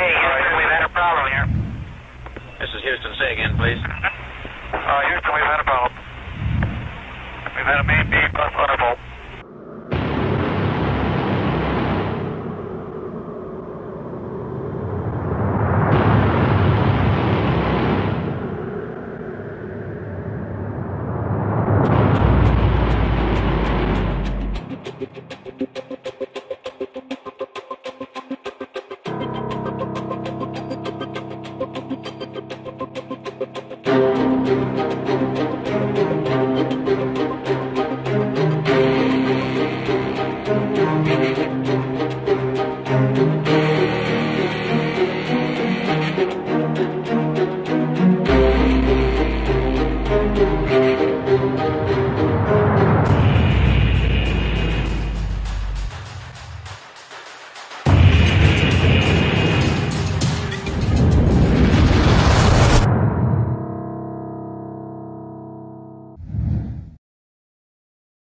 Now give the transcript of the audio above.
Hey, Houston, we've had a problem here. This is Houston. Say again, please. Uh, Houston, we've had a problem. We've had a main B bus undervolt.